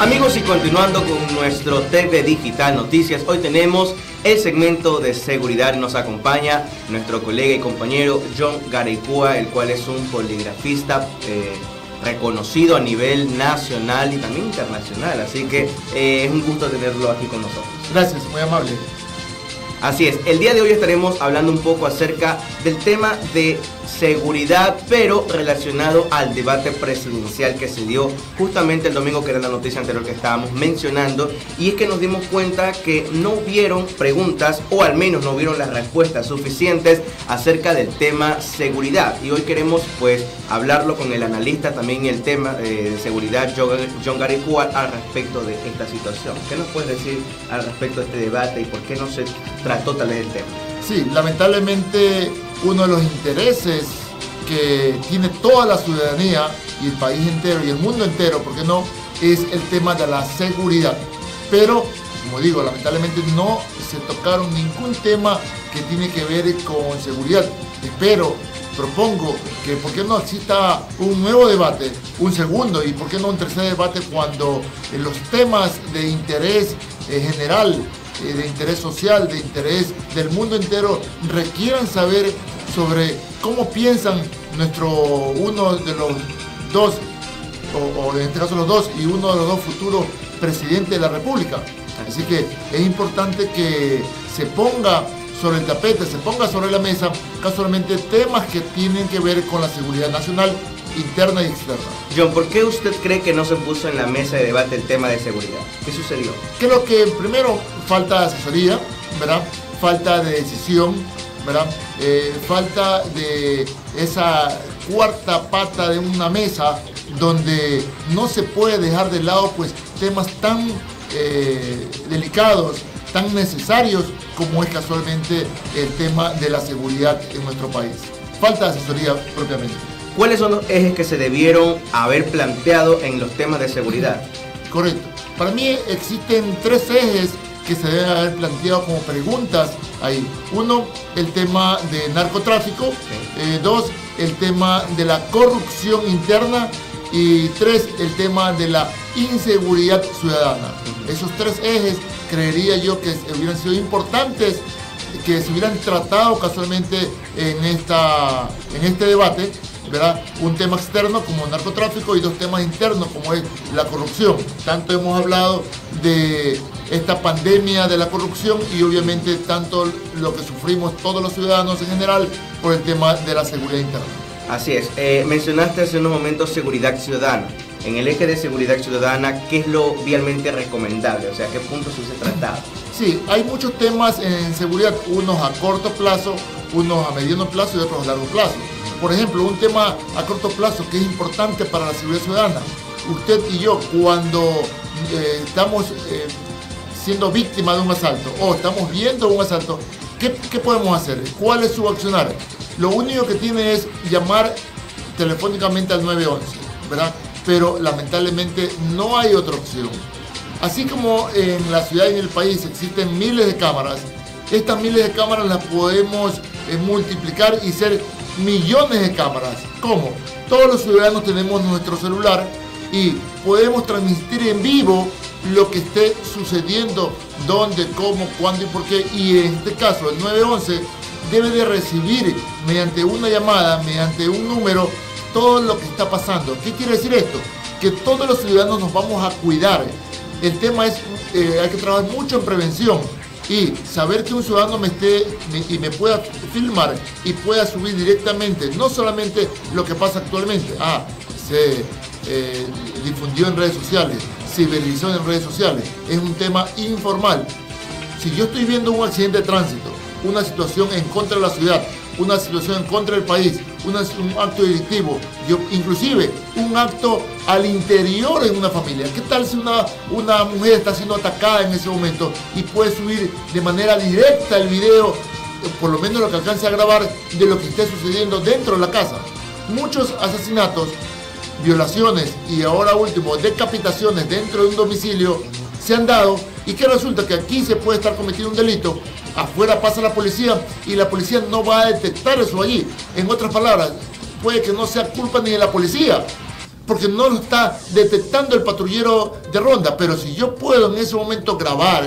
Amigos, y continuando con nuestro TV Digital Noticias, hoy tenemos el segmento de seguridad. Nos acompaña nuestro colega y compañero John Garecua, el cual es un poligrafista eh, reconocido a nivel nacional y también internacional. Así que eh, es un gusto tenerlo aquí con nosotros. Gracias, muy amable. Así es, el día de hoy estaremos hablando un poco acerca del tema de seguridad, pero relacionado al debate presidencial que se dio justamente el domingo, que era la noticia anterior que estábamos mencionando, y es que nos dimos cuenta que no vieron preguntas, o al menos no vieron las respuestas suficientes acerca del tema seguridad. Y hoy queremos pues hablarlo con el analista también el tema eh, de seguridad, John Garicua, al respecto de esta situación. ¿Qué nos puedes decir al respecto de este debate y por qué no se trató tal vez el tema? Sí, lamentablemente uno de los intereses que tiene toda la ciudadanía y el país entero y el mundo entero, ¿por qué no? Es el tema de la seguridad. Pero, como digo, lamentablemente no se tocaron ningún tema que tiene que ver con seguridad. Espero, propongo que por qué no exista un nuevo debate, un segundo y por qué no un tercer debate cuando los temas de interés eh, general eh, de interés social, de interés del mundo entero, requieran saber sobre cómo piensan nuestro uno de los dos, o, en este caso los dos, y uno de los dos futuros presidentes de la República. Así que es importante que se ponga sobre el tapete, se ponga sobre la mesa casualmente temas que tienen que ver con la seguridad nacional interna y externa. John, ¿por qué usted cree que no se puso en la mesa de debate el tema de seguridad? ¿Qué sucedió? Creo que primero falta de asesoría, ¿verdad? Falta de decisión, ¿verdad? Eh, falta de esa cuarta pata de una mesa donde no se puede dejar de lado pues temas tan eh, delicados, tan necesarios como es casualmente el tema de la seguridad en nuestro país. Falta de asesoría propiamente. ¿Cuáles son los ejes que se debieron haber planteado en los temas de seguridad? Correcto. Para mí existen tres ejes que se deben haber planteado como preguntas ahí. Uno, el tema de narcotráfico. Eh, dos, el tema de la corrupción interna. Y tres, el tema de la inseguridad ciudadana. Esos tres ejes creería yo que hubieran sido importantes que se hubieran tratado casualmente en, esta, en este debate un tema externo como el narcotráfico y dos temas internos como es la corrupción. Tanto hemos hablado de esta pandemia de la corrupción y obviamente tanto lo que sufrimos todos los ciudadanos en general por el tema de la seguridad interna. Así es, eh, mencionaste hace unos momentos seguridad ciudadana. En el eje de seguridad ciudadana, ¿qué es lo vialmente recomendable? O sea, ¿qué puntos se tratado? Sí, hay muchos temas en seguridad, unos a corto plazo, unos a mediano plazo y otros a largo plazo. Por ejemplo, un tema a corto plazo que es importante para la seguridad ciudadana. Usted y yo, cuando eh, estamos eh, siendo víctimas de un asalto o estamos viendo un asalto, ¿qué, podemos hacer? ¿Cuál es su accionar? Lo único que tiene es llamar telefónicamente al 911, ¿verdad? Pero lamentablemente no hay otra opción. Así como en la ciudad y en el país existen miles de cámaras, estas miles de cámaras las podemos eh, multiplicar y ser millones de cámaras. ¿Cómo? Todos los ciudadanos tenemos nuestro celular y podemos transmitir en vivo lo que esté sucediendo, dónde, cómo, cuándo y por qué. Y en este caso, el 911 debe de recibir mediante una llamada, mediante un número, todo lo que está pasando. ¿Qué quiere decir esto? Que todos los ciudadanos nos vamos a cuidar. El tema es, eh, hay que trabajar mucho en prevención y saber que un ciudadano me esté y me pueda filmar y pueda subir directamente, no solamente lo que pasa actualmente, ah, se eh, difundió en redes sociales, se viralizó en redes sociales, es un tema informal. Si yo estoy viendo un accidente de tránsito, una situación en contra de la ciudad, una situación en contra del país, un acto delictivo, yo, inclusive un acto al interior en una familia. ¿Qué tal si una, una mujer está siendo atacada en ese momento y puede subir de manera directa el video, por lo menos lo que alcance a grabar, de lo que esté sucediendo dentro de la casa? Muchos asesinatos, violaciones y ahora último, decapitaciones dentro de un domicilio se han dado y que resulta que aquí se puede estar cometiendo un delito afuera pasa la policía y la policía no va a detectar eso allí. En otras palabras, puede que no sea culpa ni de la policía, porque no lo está detectando el patrullero de ronda. Pero si yo puedo en ese momento grabar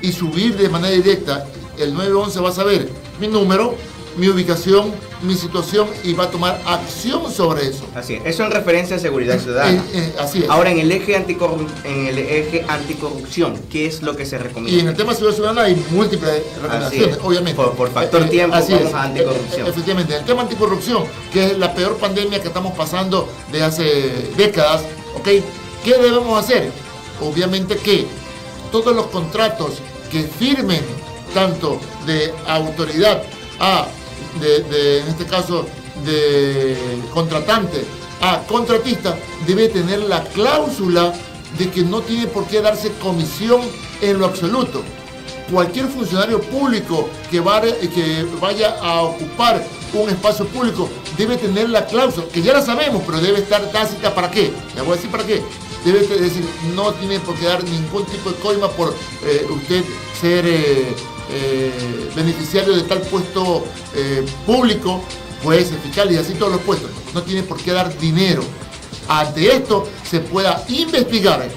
y subir de manera directa, el 911 va a saber mi número, mi ubicación, mi situación y va a tomar acción sobre eso. Así es. Eso en referencia a seguridad Eh, ciudadana. eh, así es. Ahora, en el eje anticorru- en el eje anticorrupción, ¿qué es lo que se recomienda? Y en el tema de seguridad ciudadana hay múltles recomendaciones, es. obviamente. Por- por factor tiempo, así vamos es. a anticorrupción. Efectivamente, el tema anticorrupción, que es la peor pandemia que estamos pasando de hace décadas, ¿ok? ¿Qué debemos hacer? Obviamente que todos los contratos que firmen, tanto de autoridad a, de, en este caso, de contratante a contratista, debe tener la cláusula de que no tiene por qué darse comisión en lo absoluto. Cualquier funcionario público que vaya, que vaya a ocupar un espacio público debe tener la cláusula, que ya la sabemos, pero debe estar tácita para qué. Le voy a decir para qué. Debe decir, no tiene por qué dar ningún tipo de coima por eh, usted ser eh, eh, beneficiario de tal puesto eh, público, jueces, fiscales y así todos los puestos. No tiene por qué dar dinero. Ante esto se pueda investigar,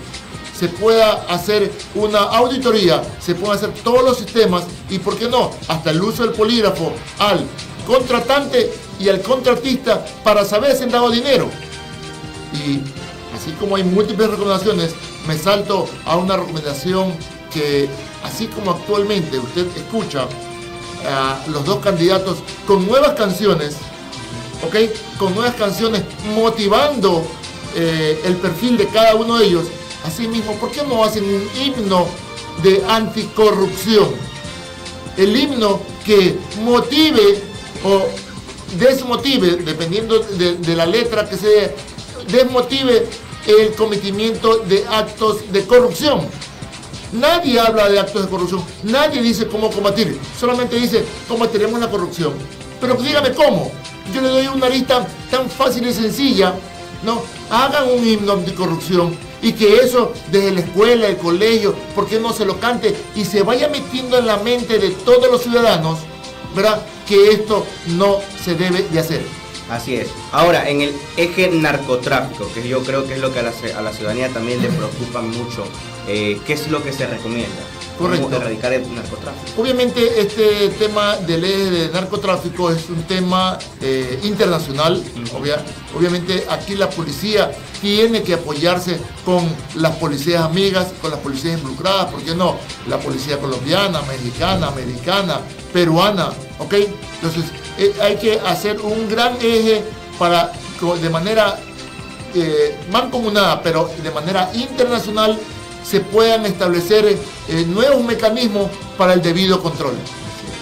se pueda hacer una auditoría, se pueden hacer todos los sistemas y, ¿por qué no?, hasta el uso del polígrafo al contratante y al contratista para saber si han dado dinero. Y así como hay múltiples recomendaciones, me salto a una recomendación que, así como actualmente usted escucha a los dos candidatos con nuevas canciones, ¿ok? Con nuevas canciones motivando eh, el perfil de cada uno de ellos. Asimismo, ¿por qué no hacen un himno de anticorrupción? El himno que motive o desmotive, dependiendo de, de la letra que sea, desmotive el cometimiento de actos de corrupción. Nadie habla de actos de corrupción, nadie dice cómo combatir, solamente dice combatiremos la corrupción. Pero dígame cómo. Yo le doy una lista tan fácil y sencilla, ¿no? Hagan un himno anticorrupción y que eso desde la escuela, el colegio, ¿por qué no se lo cante? Y se vaya metiendo en la mente de todos los ciudadanos, ¿verdad? Que esto no se debe de hacer. Así es. Ahora, en el eje narcotráfico, que yo creo que es lo que a la, a la ciudadanía también le preocupa mucho, eh, ¿qué es lo que se recomienda? Correcto. ¿Cómo erradicar el narcotráfico? Obviamente este tema del eje de narcotráfico es un tema eh, internacional. Obvia- obviamente aquí la policía tiene que apoyarse con las policías amigas, con las policías involucradas, ¿por qué no? La policía colombiana, mexicana, americana, peruana, ¿ok? Entonces eh, hay que hacer un gran eje para de manera eh, mancomunada, pero de manera internacional, se puedan establecer eh, nuevos mecanismos para el debido control.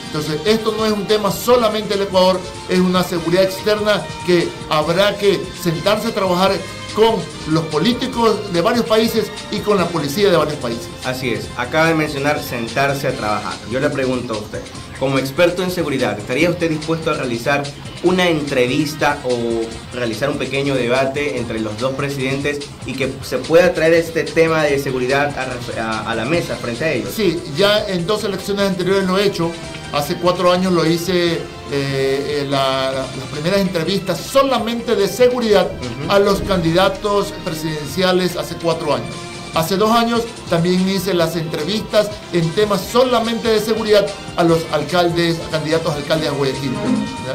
Entonces, esto no es un tema solamente del Ecuador, es una seguridad externa que habrá que sentarse a trabajar con los políticos de varios países y con la policía de varios países. Así es, acaba de mencionar sentarse a trabajar. Yo le pregunto a usted, como experto en seguridad, ¿estaría usted dispuesto a realizar una entrevista o realizar un pequeño debate entre los dos presidentes y que se pueda traer este tema de seguridad a, ref- a- a la mesa frente a ellos? Sí, ya en dos elecciones anteriores lo he hecho. Hace cuatro años lo hice eh, eh, la- la- las primeras entrevistas solamente de seguridad a los candidatos presidenciales hace cuatro años. Hace dos años también hice las entrevistas en temas solamente de seguridad a los alcaldes, candidatos a alcaldes de Guayaquil,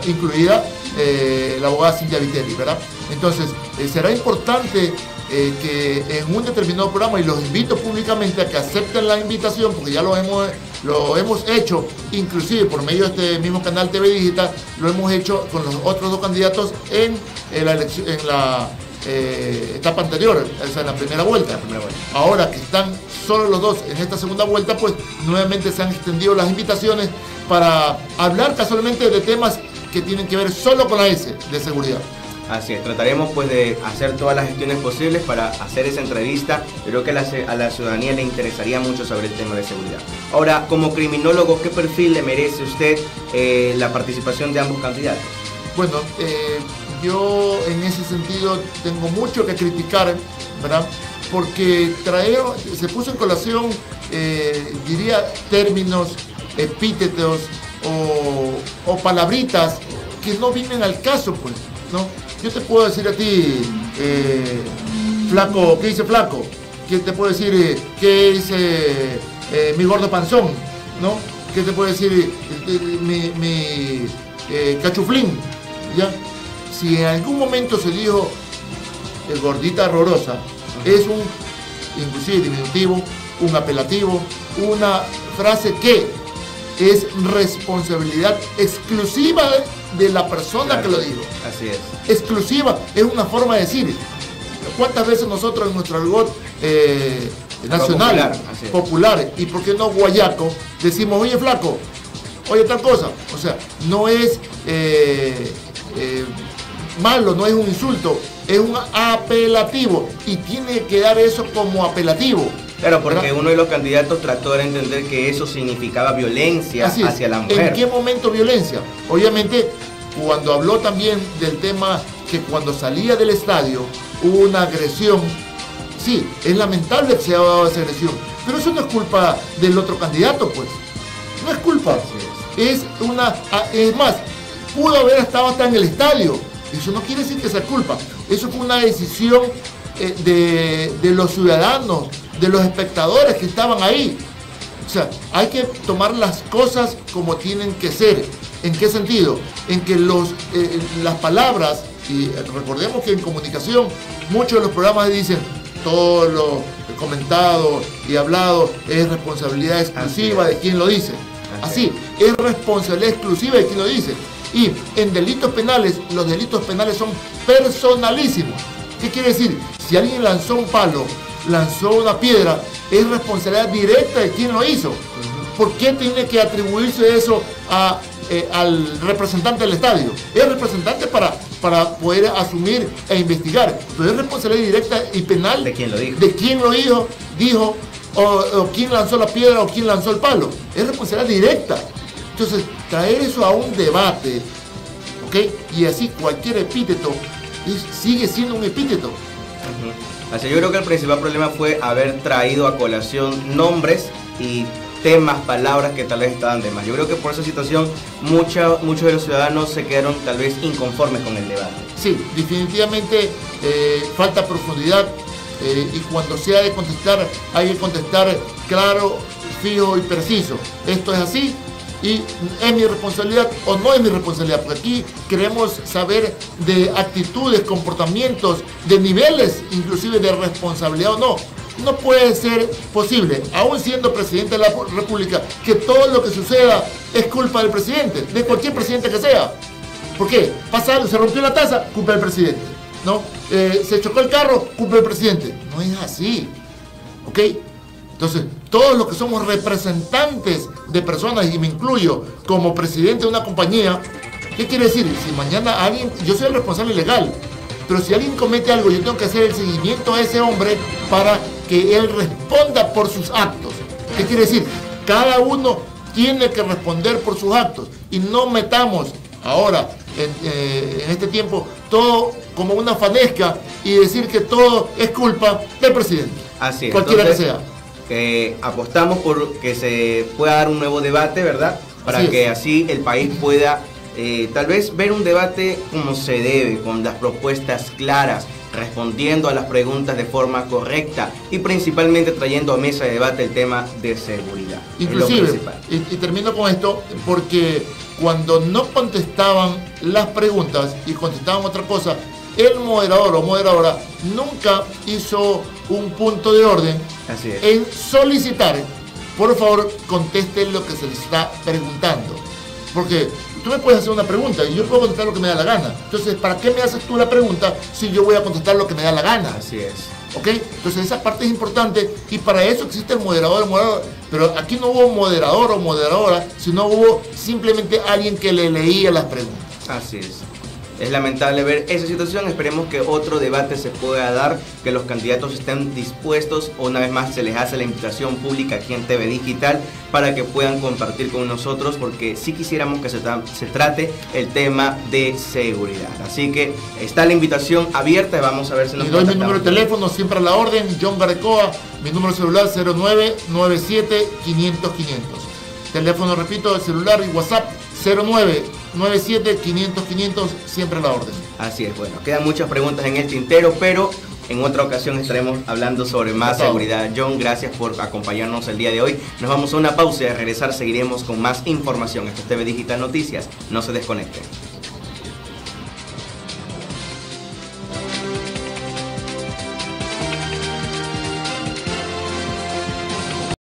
incluida eh, la abogada Cintia Vitelli, ¿verdad? Entonces, eh, será importante eh, que en un determinado programa, y los invito públicamente a que acepten la invitación, porque ya lo hemos, lo hemos hecho, inclusive por medio de este mismo canal TV Digital, lo hemos hecho con los otros dos candidatos en, eh, la, elección, en la eh, etapa anterior, o sea, en la primera vuelta. La primera vuelta. Ahora que están solo los dos en esta segunda vuelta, pues nuevamente se han extendido las invitaciones para hablar casualmente de temas que tienen que ver solo con la S de seguridad. Así es, trataremos pues de hacer todas las gestiones posibles para hacer esa entrevista. Creo que a la, a la ciudadanía le interesaría mucho sobre el tema de seguridad. Ahora, como criminólogo, ¿qué perfil le merece usted eh, la participación de ambos candidatos? Bueno, eh, yo en ese sentido tengo mucho que criticar, ¿verdad? Porque traer, se puso en colación, eh, diría, términos, epítetos o, o palabritas que no vienen al caso, pues, ¿no? yo te puedo decir a ti, eh, flaco, ¿qué dice flaco? ¿Qué te puedo decir? eh, ¿Qué dice eh, mi gordo panzón? ¿No? ¿Qué te puedo decir? mi mi, cachuflín. ¿Ya? Si en algún momento se dijo el gordita horrorosa, es un inclusive diminutivo, un apelativo, una frase que es responsabilidad exclusiva de, la persona que lo dijo. Así es. Exclusiva, es una forma de decir. ¿Cuántas veces nosotros en nuestro argot eh, nacional, popular, y por qué no guayaco, decimos, oye flaco, oye tal cosa? O sea, no es eh, eh, malo, no es un insulto, es un apelativo y tiene que dar eso como apelativo. Claro, porque ¿verdad? uno de los candidatos trató de entender que eso significaba violencia Así hacia la ¿En mujer. qué momento violencia? Obviamente, cuando habló también del tema que cuando salía del estadio hubo una agresión, sí, es lamentable que se haya dado esa agresión, pero eso no es culpa del otro candidato, pues. No es culpa. Es una. ah, Es más, pudo haber estado hasta en el estadio. Eso no quiere decir que sea culpa. Eso fue una decisión eh, de, de los ciudadanos, de los espectadores que estaban ahí. O sea, hay que tomar las cosas como tienen que ser. ¿En qué sentido? En que los, eh, las palabras, y recordemos que en comunicación muchos de los programas dicen todo lo comentado y hablado es responsabilidad exclusiva Así de quien lo dice. Así Así, es responsabilidad exclusiva de quien lo dice. Y en delitos penales, los delitos penales son personalísimos. ¿Qué quiere decir? Si alguien lanzó un palo, lanzó una piedra, es responsabilidad directa de quien lo hizo. ¿Por qué tiene que atribuirse eso a, eh, al representante del estadio? Es representante para, para poder asumir e investigar, pero es responsabilidad directa y penal De quien lo dijo. de quién lo dijo, dijo o, o quién lanzó la piedra o quién lanzó el palo. Es responsabilidad directa. Entonces, traer eso a un debate, ¿ok? Y así cualquier epíteto es- sigue siendo un epíteto. Así yo creo que el principal problema fue haber traído a colación nombres y temas, palabras que tal vez estaban de más. Yo creo que por esa situación mucha- muchos de los ciudadanos se quedaron tal vez inconformes con el debate. Sí, definitivamente eh, falta profundidad eh, y cuando se ha de contestar, hay que contestar claro, fijo y preciso. Esto es así y es mi responsabilidad o no es mi responsabilidad, porque aquí queremos saber de actitudes, comportamientos, de niveles inclusive de responsabilidad o no. No puede ser posible, aún siendo presidente de la República, que todo lo que suceda es culpa del presidente, de cualquier presidente que sea. ¿Por qué? Pasa algo, se rompió la taza, culpa del presidente. ¿No? Eh, se chocó el carro, culpa del presidente. No es así. ¿Ok? Entonces, todos los que somos representantes de personas, y me incluyo como presidente de una compañía, ¿qué quiere decir? Si mañana alguien, yo soy el responsable legal, pero si alguien comete algo, yo tengo que hacer el seguimiento a ese hombre para que él responda por sus actos. ¿Qué quiere decir? Cada uno tiene que responder por sus actos y no metamos ahora, en, eh, en este tiempo, todo como una fanesca y decir que todo es culpa del presidente. Así es. Cualquiera Entonces, que sea. Que apostamos por que se pueda dar un nuevo debate, ¿verdad? Para Así es. que así el país pueda eh, tal vez ver un debate como se debe, con las propuestas claras, respondiendo a las preguntas de forma correcta y principalmente trayendo a mesa de debate el tema de seguridad. Inclusive, y, y termino con esto, porque cuando no contestaban las preguntas y contestaban otra cosa, el moderador o moderadora nunca hizo un punto de orden Así es. en solicitar, por favor, contesten lo que se les está preguntando. Porque tú me puedes hacer una pregunta y yo puedo contestar lo que me da la gana. Entonces, ¿para qué me haces tú la pregunta si yo voy a contestar lo que me da la gana? Así es. ¿Ok? Entonces esa parte es importante y para eso existe el moderador, el moderador. Pero aquí no hubo moderador o moderadora, sino hubo simplemente alguien que le leía las preguntas. Así es. Es lamentable ver esa situación. Esperemos que otro debate se pueda dar, que los candidatos estén dispuestos. Una vez más se les hace la invitación pública aquí en TV Digital para que puedan compartir con nosotros, porque sí quisiéramos que se, tra- se trate el tema de seguridad. Así que está la invitación abierta y vamos a ver si nos Y doy mi número de teléfono, siempre a la orden, John Garecoa, mi número celular 0997 500 500. Teléfono, repito, de celular y WhatsApp 97 500 500, siempre a la orden. Así es, bueno, quedan muchas preguntas en el tintero, pero en otra ocasión estaremos hablando sobre más seguridad. John, gracias por acompañarnos el día de hoy. Nos vamos a una pausa y al regresar seguiremos con más información. Esto es TV Digital Noticias. No se desconecten.